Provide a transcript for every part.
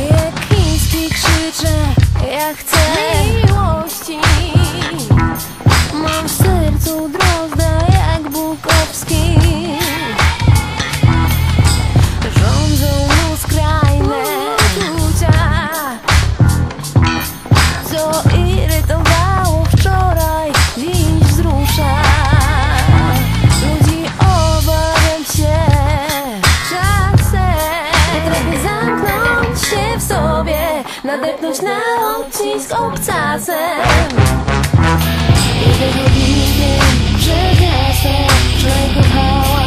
Jekiński krzyczę, ja chcę miłości. Mam w sercu drozdę jak Bukowski. Rządzą mu skrajne przepchnąć na odcisk obcasem I tego nie że gasę, że kochałam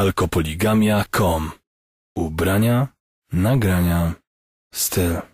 alkopoligamia.com Ubrania, nagrania, styl.